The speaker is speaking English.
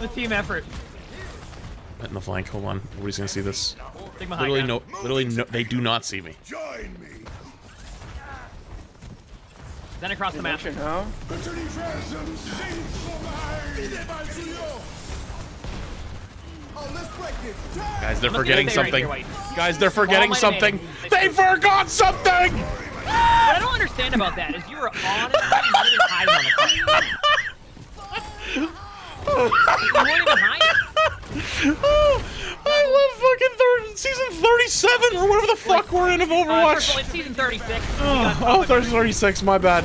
The team effort. In the flank. Hold on. Nobody's gonna see this. Literally no. Literally no. They do not see me. Join me. Then across the map. Action, huh? Guys, they're forgetting right there, right something. Guys, they're forgetting something. They forgot something. What I don't understand about that is you were on and not even hiding on the card. you weren't even hiding. I love fucking third, season 37 or whatever the fuck we're in of Uh, Overwatch. first of all, it's season 36. Oh, oh, 36, my bad.